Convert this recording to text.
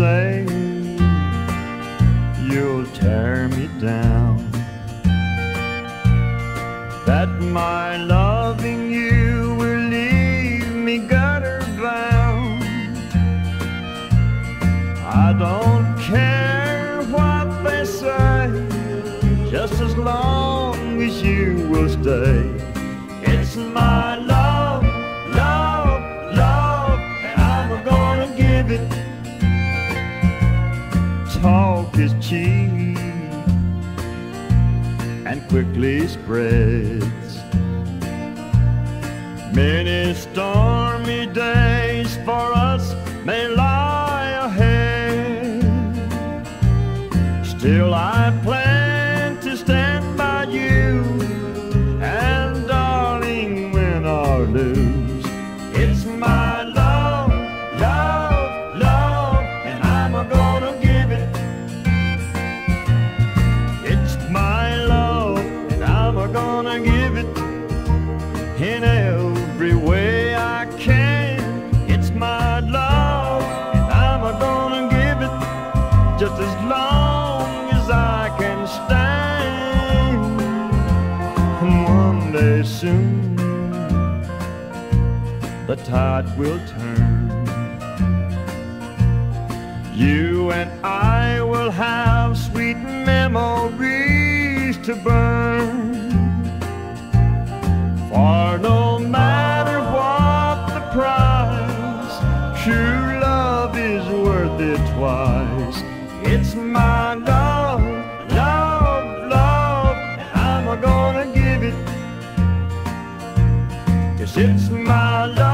say you'll tear me down. That my loving you will leave me gutter bound. I don't care what they say, just as long as you will stay. It's my Talk is cheap and quickly spreads. Many stormy in every way I can. It's my love, and I'm gonna give it just as long as I can stand. And one day soon, the tide will turn. You and I will have sweet memories to burn. Is worth it twice. It's my love, love, love, and I'm gonna give it. Yes, it's my love.